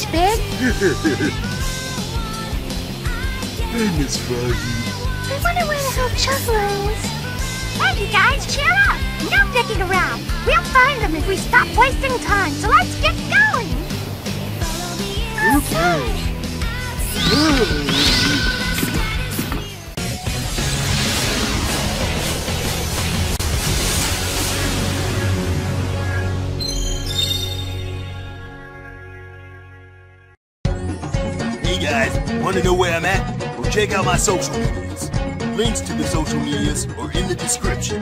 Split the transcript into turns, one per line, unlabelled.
Catch, Big.
hey, Miss Froggy.
I wonder where the hell Chocola is. Hey, you guys, cheer up! No dicking around! We'll find them if we stop wasting time, so let's get going!
Okay.
Hey guys, want to know where I'm at? Well, check out my social medias. Links to the social medias are in the description.